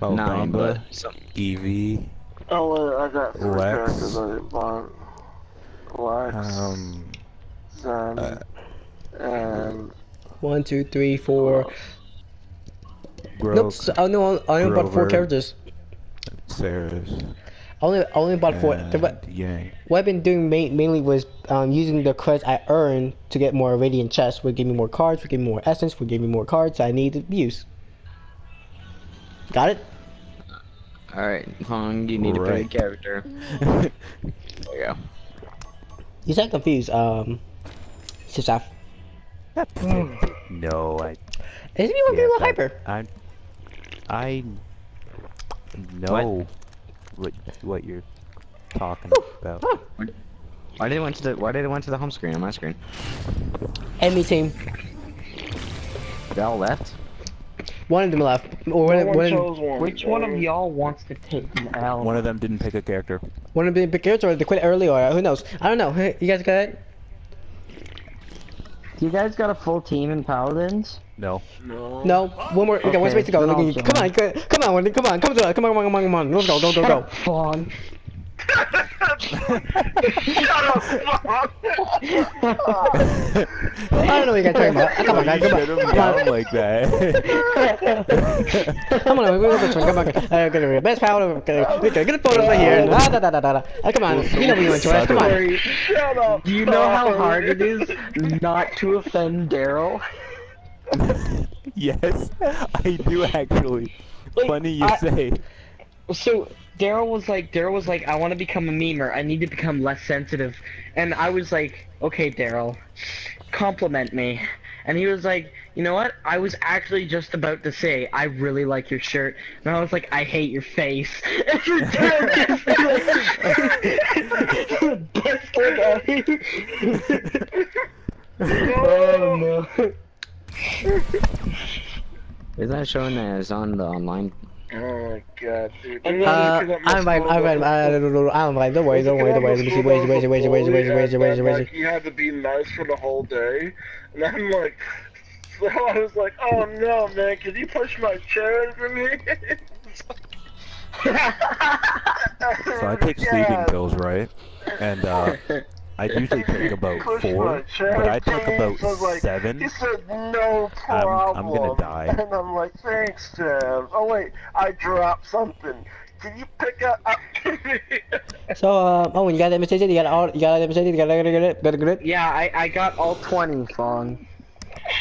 Nine, but Mal'Damba, some, Evie, Oh wait, I got three Lex. characters I didn't buy. Lex, um, Zhin, uh, and One, two, three, four. Grohk, Nope. So, oh no, I only bought four characters. Seris, I only, I only bought four. and the- What, what I've been doing main, mainly was um, using the credits I earned to get more radiant chests. Would give me more cards. Would give me more essence. Would give me more cards I need to use. Got it? alright, Hong, you need to pick a character. There you go. You sound confused. Um, Sisaf. no, I. Isn't he one yeah, yeah, that- hyper? I. I know what what you're talking about. Huh. Why did it went to the Why did it went to the home screen on my screen? Enemy team. They all left. One of them left. Or one, no of- one one, of- chose one. Which one of y'all wants to take an L? One of them didn't pick a character. one of them picked a character or they quit early or who knows? I don't know. Hey, You guys got it? You guys got a full team in Paladins? No. No. No. One more. We got one space to go. then Look, I'll you- join. come on, co- come on, Wendy, come on, come on, come on, come on, come on, come on. Let's go, go, go, go. Fawn. Shut up, fuck! I don't know what you guys talking about. Come on, guys, come on, Shut him come down on, like that. come on, we're going come on. Uh, get it, best power. Okay, okay, get a photo right here. Ah, da, da, da, da, da. Uh, come on, you know we want to Come on. Shut up! Do you know how hard it is not to offend Daryl? yes, I do actually. Like, Funny you I- say. So Daryl was like, Daryl was like, I want to become a memer. I need to become less sensitive. And I was like, okay, Daryl, compliment me. And he was like, you know what? I was actually just about to say, I really like your shirt. And I was like, I hate your face. And Daryl just like, best look at oh no. Is that showing that it's on the online? Oh my god, dude. And Uh, I'm fine, I'm fine, I'm fine, don't worry, don't worry, don't worry, let me see, wait, wait, wait, wait, wait, wait, wait, wait, wait, wait. You had to be nice for the whole day, and I'm like, so I was like, oh no, man, can you push my chair for me? So I take sleeping pills, right? And uh, I usually take about Push four, but I took about like, seven. He said no I'm- I'm gonna die. And I'm like, thanks, Tim. Oh wait, I dropped something. Can you pick up? up So, uh, oh, you got that message? You got all, you got that message? You got it, got it, got it. Yeah, I, I got all 20, Fawn.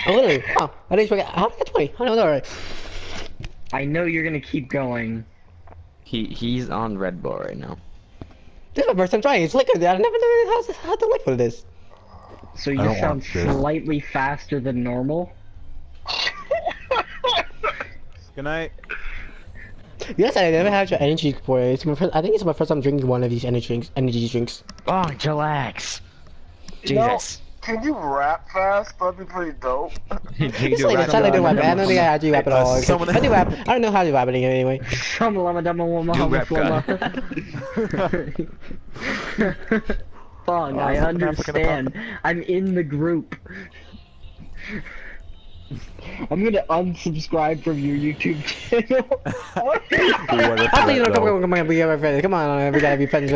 Oh, really? Oh, I didn't forget. How many 20? Oh, no, alright. I know you're gonna keep going. He he's on Red Bull right now. This is my first time trying. It's liquid. I never knew how, how to liquid it is. So you I sound slightly faster than normal. Good night. Yes, I never had your energy before. It's my first, I think it's my first time drinking one of these energy drinks. Energy drinks. Oh, chillax. No. Jesus. Can you rap fast? That'd be pretty dope. It's like it sounds like I do rap. I don't think I actually rap at all. Uh, someone- I do rap. I don't know how to rap it anyway. Shama lama dama wama Do hama rap flama. Fun, I Oh, I'm never gonna understand. I'm in the group. I'm gonna unsubscribe from your YouTube channel. What a I think you know, threat, come though. on, come on, we gotta be friends. Come on, we gotta be friends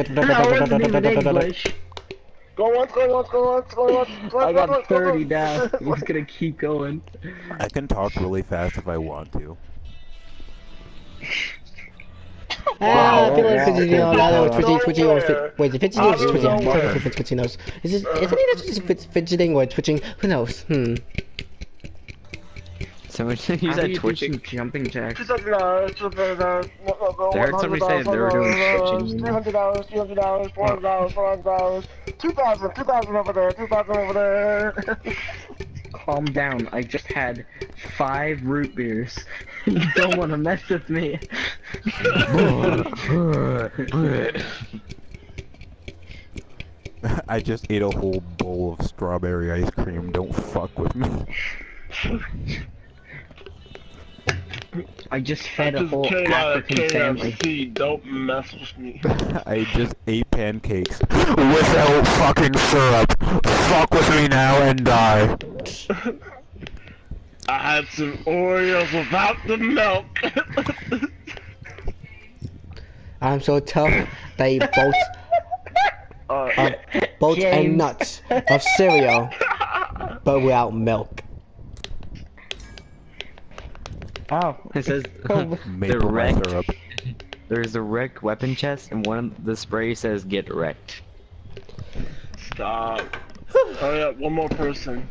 with. no, it isn't even English. Go once, go once, go once, go once. go I once, go got once, go 30 once. now. He's gonna keep going. I can talk really fast if I want to. Ah, Wow. people are fidgeting, you know, now they're twitching, Wow. twitching, or fi- wait, is it fidgeting or is it twitching? Out I'm of sorry nowhere. if it's twitching knows. Is this, isn't it just fid- fidgeting or twitching? Who knows? Hmm. Someone you How do said you do twitching. some jumping jacks? Two hundred dollars, two hundred dollars, I heard somebody say they were doing uh, twitching. Three hundred dollars, three hundred dollars, four hundred oh. dollars, four hundred dollars, two thousand, two thousand over there, two thousand over there. Calm down. I just had five root beers. you don't want to mess with me. I just ate a whole bowl of strawberry ice cream. Don't fuck with me. I just fed a whole African family. Don't mess with me. I just ate pancakes without fucking syrup. Fuck with me now and die. I had some Oreos without the milk. I'm so tough that I both, Uh, uh, bolts and nuts of cereal, but without milk. Oh. It says Oh, Maple the wreck. syrup. There's a wreck weapon chest, and one of the spray says "Get wrecked." stop. Hurry oh, up, one more person.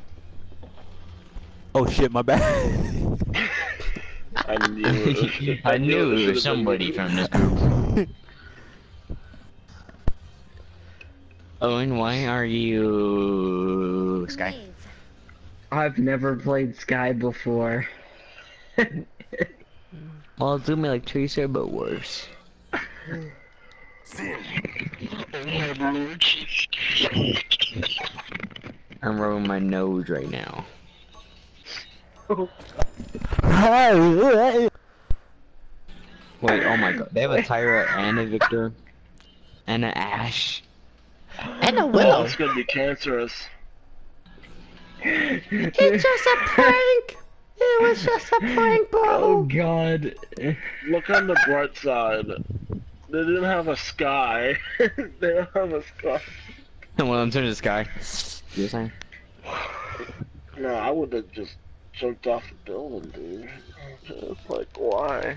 Oh shit, my bad. I knew it. I knew it was somebody from this group. Owen, why are you Skye? I've never played Skye before. Well, it's doing me like Tracer, but worse. I'm rubbing my nose right now. Wait, oh my god. They have a Tyra and a Viktor. And an Ash. And a Oh, Willo. it's gonna be cancerous. It's just a prank. It was just a prank, bro. Oh god. Look on the bright side. They didn't have a Skye. they don't have a Skye. well, in terms of Skye. You were saying? No, I would have just jumped off the building, dude. It's like, why?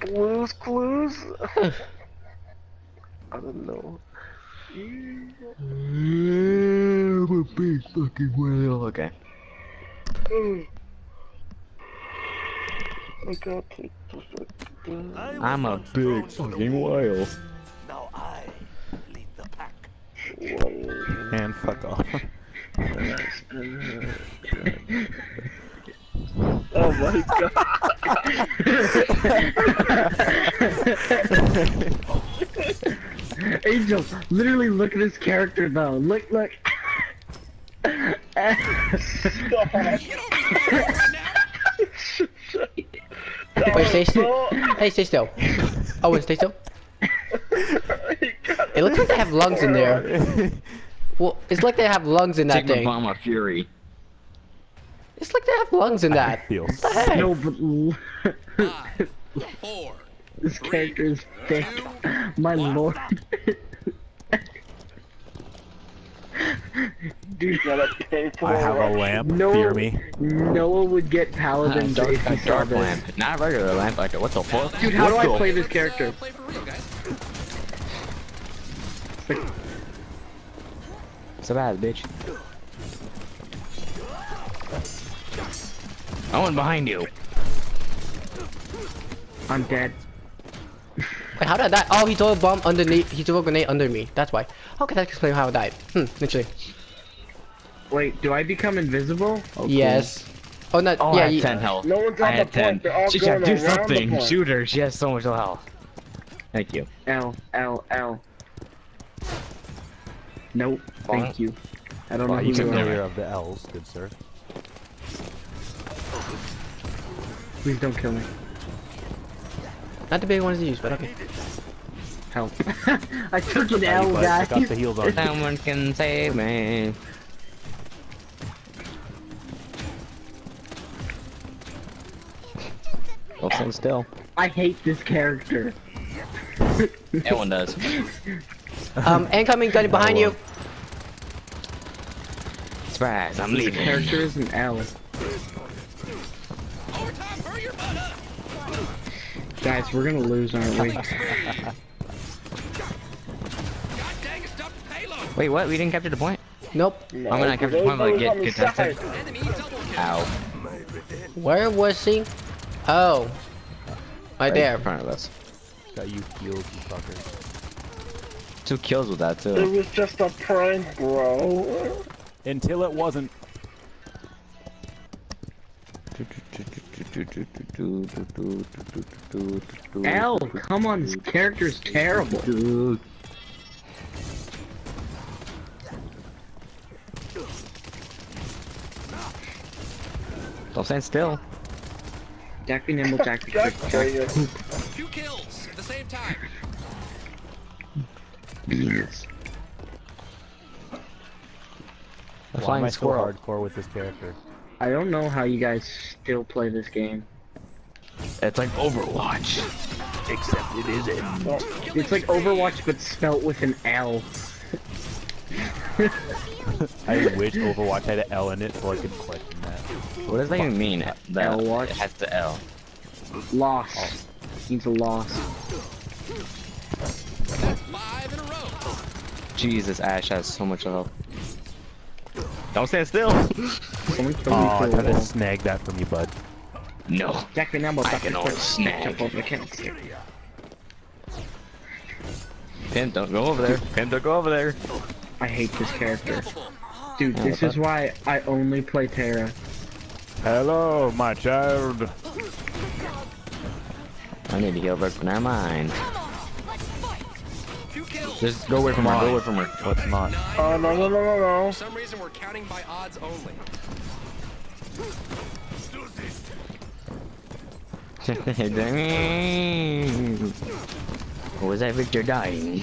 Blues clues? I don't know. I'm a big fucking whale. Okay. Mm. I got to perfect. I'm a big fucking whale. and fuck off. Oh my god. Angel, literally look at his character though. Look, look. Oh, wait, stay still. Hey, stay still. Owen, stay still. It looks like they have lungs in there. Well, it's like they have lungs in that Take thing. bomb of fury. It's like they have lungs in that. Feel What the heck? no, but Four. this character is thick. My lord. Dude, Gotta I have a lamp. No. Fear me. Noah would get paladin dark, if he saw dark this. lamp, not a regular lamp. Like what the fuck? Dude, how do I play this character? Play for real, guys. So bad, bitch. Owen behind you. I'm dead. Wait, how did I die? Oh, he threw a bomb underneath. He threw a grenade under me. That's why. Okay, that explains how I died. Hmm, literally. Wait, do I become invisible? Oh, cool. Yes. Oh, no. Oh, yeah, I had you, 10 health. No one's I on the had 10. point. They're all She going said, do something. the point. Shoot her. She has so much health. Thank you. L, L, L. Nope, thank you. I don't know Well, who you you can are. clear of the L's, good sir. Please don't kill me. not the big ones to use, but okay. Help. I took an L, guys. I got the heals on. Someone can save me. Stand still. I hate this character. Everyone does. Um, incoming gun behind you. Surprise, I'm This leaving. character is an L. Overtime, hurry your butt up. Guys, we're gonna lose, aren't we? God dang it, stop the payload. Wait, what? We didn't capture the point? Nope. No, I'm gonna capture the point, but get contested. side. Enemy double kill. Ow. Where was he? Oh. Right Right there. in front of us. Got you healed, you fucker. Two kills with that, too. It was just a prank, bro. Until it wasn't. L, come on, this character's terrible. Don't stand still. Jack be nimble, Jack be quick, dang Jack. it. Two kills at the same time. Yes. The Why am flying I so hardcore with this character? I don't know how you guys still play this game. It's like Overwatch. Except it isn't. It's like Overwatch but spelt with an L. I wish Overwatch had an L in it so I could question that. What does that even mean? The L watch? It has the L. Loss. Oh. Means a loss. Five in a row. Jesus, Ash has so much health. Don't stand still. Someone throw Oh, I through a tried to snag that from you, bud. No. Jack me now, I can only snag. Jump over the canister. Pim, don't go over there. Pim, don't go over there. I hate this character. Dude, this is why I only play Terra. Hello, my child. I need to heal back. Never mind. Just go away from her. Go away from her. What's not? Oh, no, no, no, no, no. For some reason, we're counting by odds only. Was that Viktor dying?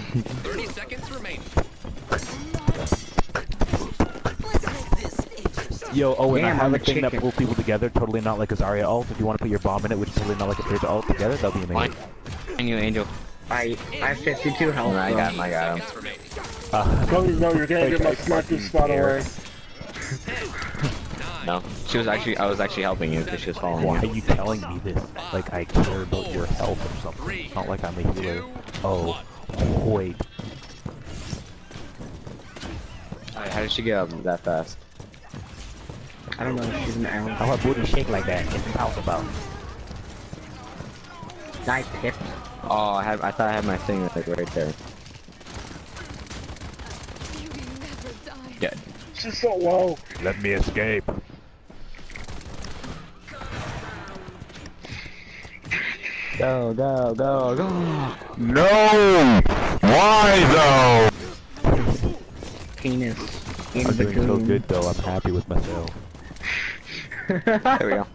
Yo, Owen, I Damn, have I'm a a thing that pulls people together, totally not like a Zarya ult. If you want to put your bomb in it, which is totally not like a Tracer ult together, that'll be Fine. amazing. And you, Angel. I I have 52 health. I bro. got him. I got him. Seconds remaining. Uh, No, no, you're gonna Like get my I sniper fucking spot care. away. No, she was actually. I was actually helping you because she was following why are you. you telling me this? Like I care about your health or something. It's not like I'm a healer. Oh, wait. Alright, How did she get up that fast? I don't know. She's an owl. How her booty shake like that? It's impossible. Die pip. Oh, I had. I thought I had my thing like right there. You. Dead. She's so low. Let me escape. Go, go, go, go. No! Why Penis. though? In I'm doing so good though. I'm happy with myself. There we go.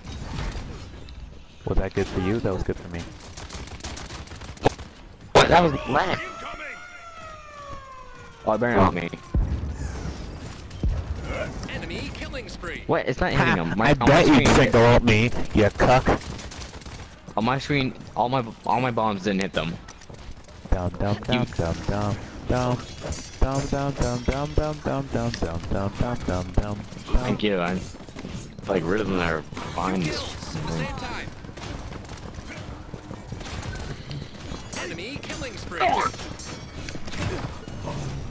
Was that good for you? That was good for me. What? That was lag. Oh, better not me. Enemy killing spree. What? It's not hitting him. My, I bet you'd screen- single out me, you cuck. On my screen, all my all my bombs didn't hit them. Dum dum dum dum dum dum dum dum dum dum dum dum dum dum dum dum dum dum. Thank you. I'm like rid of them are fine. Kills at the same time. Enemy killing spree.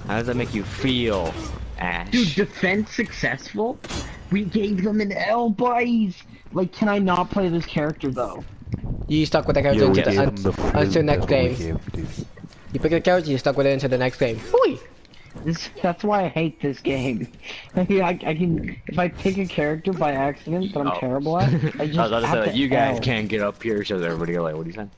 How does that make you feel, Ash? Dude, defense successful? We gave them an L, boys! Like, can I not play this character, though? You stuck with that character Yo, we until, gave the, them the until next that's game. You pick a character, you stuck with it until the next game. Whee! This, that's why I hate this game. I, I, I can, if I pick a character by accident that I'm Oh. terrible at, I just I was about to say, have like, you guys L. can't get up here, so everybody like, what are you saying?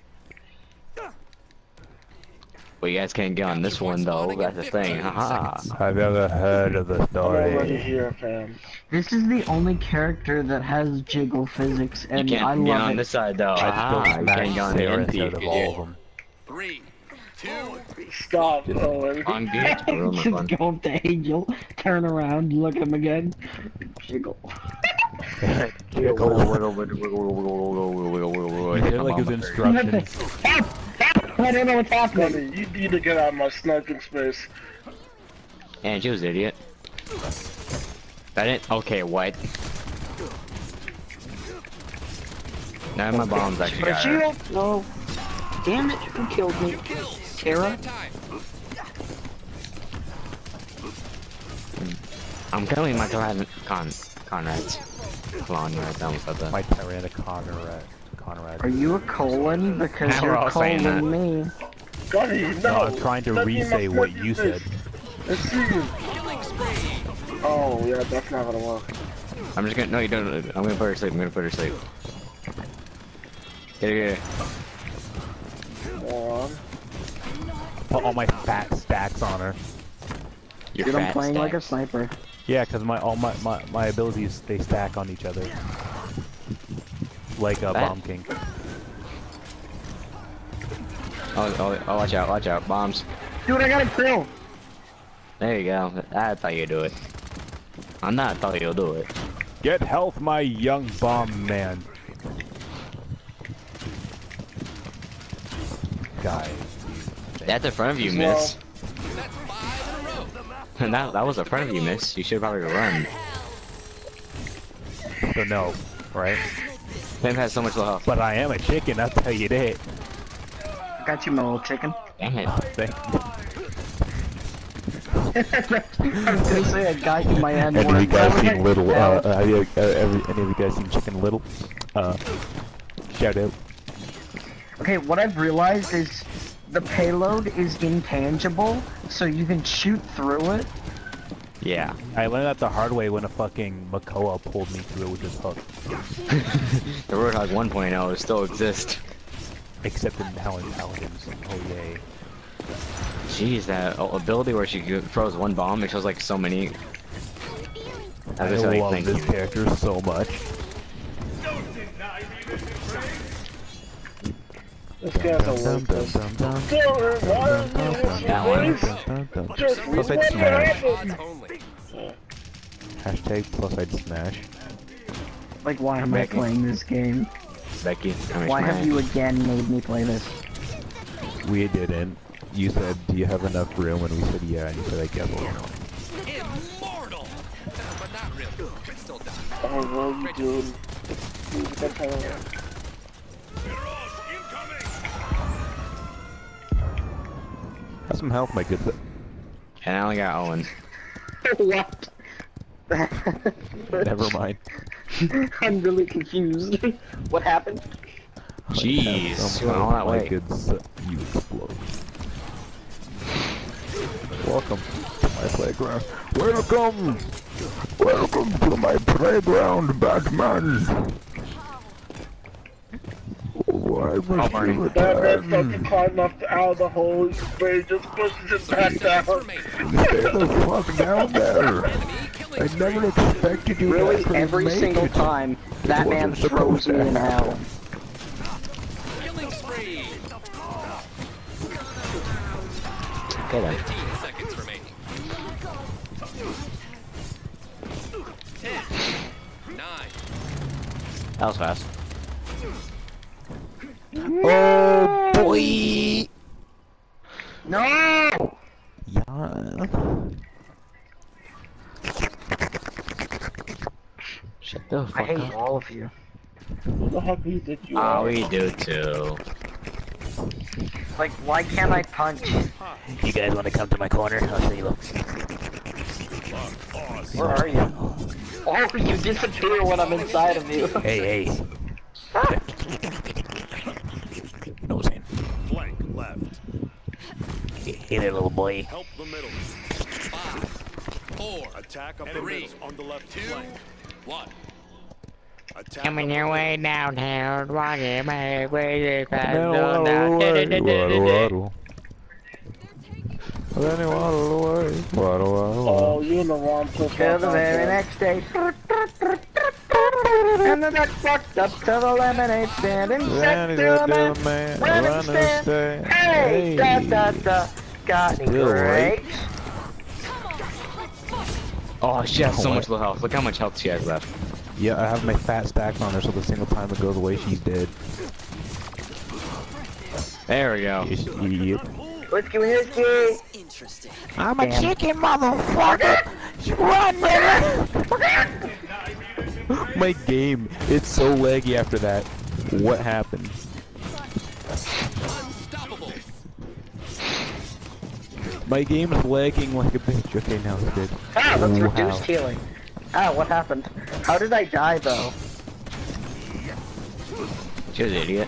Well, you guys can't get on this one though. That's the thing. Haha. I've ever heard of the I'm story. here, fam. This is the only character that has jiggle physics, and You and can't I get love on it. this side though. I Haha. still You can't get on the Sarah MP. instead of all of them. Three, Stop, just, On game, just go up to Angel, turn around, look him again, jiggle. jiggle, wiggle, like his instructions. I don't know what's happening. You need to get out of my sniping space. Angel's an idiot. That didn't. Okay, what? Now my bombs actually. Got her. No. damn it! Who killed me? You killed. Sarah? Hmm. I'm killing my Conrad. Con. Conrad's. Conrad. I almost said that. My Tyrant Conrad. Conrad. Are you a colon? Because Yeah, we're you're all saying calling me. Gunny, no! No, I'm trying to Let me in my re-say what you space. said. Let's you. Oh, yeah, that's not gonna work. I'm just gonna. No, you don't. I'm gonna put her to sleep. I'm gonna put her to sleep. Get her here. Put all my fat stacks on her. Your Dude, I'm fat playing like a sniper. Yeah, because my all my, my my abilities they stack on each other. Like a That- bomb king. Oh, oh, oh, watch out, watch out. Bombs. Dude, I got a kill! There you go. That's how you do it. I'm not thought you'll do it. Get health, my young bomb man. guy. That's in front of you, miss. That's five in a row. And that, that was in front of you, miss. You should probably run. So no, right? Pimp has so much low health. But I am a chicken, I'll tell you that. Got you, my little chicken. Damn it. Thank you. I was gonna say I got you, my N Any of you guys seen Little? Uh, uh, have you, uh, every, any of you guys seen Chicken Little? Uh, shout out. Okay, what I've realized is the payload is intangible, so you can shoot through it. Yeah. I learned that the hard way when a fucking Makoa pulled me through with his hook. the Roadhog 1.0 still exists. Except in Talon Paladins. Oh yay. Jeez, that ability where she go- throws one bomb, it shows like so many. I I love this you. character so much. This guy's a Dum, dum, worthless. dum, dum, That one. dum, dum, dum. Just Plus I'd what smash. happened? Odds only. Hashtag plus I'd smash. Like, why am I playing this game? Becky. Why have you again made me play this? We didn't. You said, do you have enough room? And we said, yeah. And you said, I guess we'll Immortal. but not really. Could still die. Oh, what are you doing? Use some health, my good. And I only got Owen. what? Never mind. I'm really confused. what happened? Jeez, Have some went all that my way. good. You explode. Welcome to my playground. Welcome! Welcome to my playground, Batman! Why must Barney. you That man fucking climbed off the, out of the hole. Spray just pushes it back down. remaining. Stay the fuck down there! I never expected you Really, guys to every make single it. time, that man wasn't throws supposed me to in hell. Killing spree. Okay then. 15 seconds remaining. 10. 9. That was fast. Oh boy! No! Yeah. Shut the fuck I hate up. all of you. Who the heck you did you ah, Oh, are? we do too. Like, why can't I punch? You guys want to come to my corner? I'll show you. Where are you? Oh, you disappear when I'm inside of you. Hey, hey. Ah! Nose in. Flank left. Hey there, little boy. Help the middle. 5. 4. Attack up the Three. middle on the left 2. flank. 1. Attack Coming up your the way downtown, walking my way Waddle, waddle. Waddle, waddle away. Waddle, waddle, Oh, you in the wrong place. Till the very next day. And the duck walked up to the lemonade stand and said to the man, "Lemonade stand, hey, da da da, got any Still grapes?" Oh, she has so oh, much low health. Look how much health she has left. Yeah, I have my fat stacks on her, so the single time it goes away, she's dead. There we go. You idiot. Whiskey, whiskey. I'm a Damn. chicken, motherfucker! Run, nigga! My game, it's so laggy after that. What happened? My game is lagging like a bitch. Okay, now it's good. Ah, that's Wow. reduced healing. Ah, what happened? How did I die though? She was an idiot.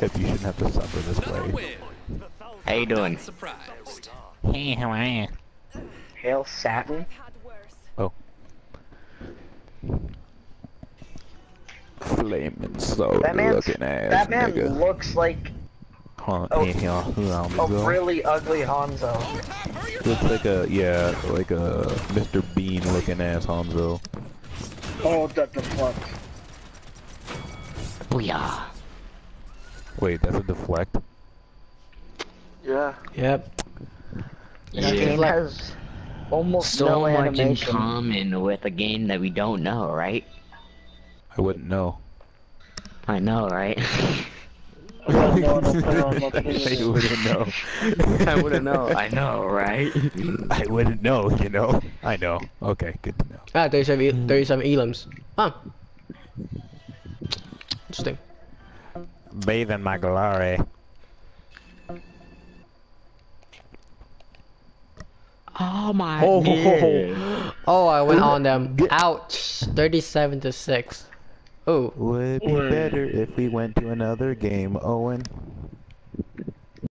Pip, you shouldn't have to suffer this way. How you doing? Surprised. Hey, how are you? Hail Satin. Had worse. Oh. Flaming soda That man. looking ass That man nigga. looks like Huh, Oh. hey, yeah, who am I, a girl? really ugly Hanzo. Looks like a, yeah, like a Mr. Bean looking ass Hanzo. Oh, that deflect. Booyah. Wait, that's a deflect? Yeah. Yep. This Yeah. game has almost So no much in common with a game that we don't know, right? I wouldn't know. I know, right? I got no one to put on my I video. wouldn't know. I wouldn't know. I know, right? I wouldn't know, you know? I know. Okay, good to know. Ah, 37, e- 37 elims. Huh. Interesting. Bathe in my glory. Oh my Oh, god. oh, I went on them. Ouch. 37 to 6. Oh. Would it be Wait. better if we went to another game, Owen?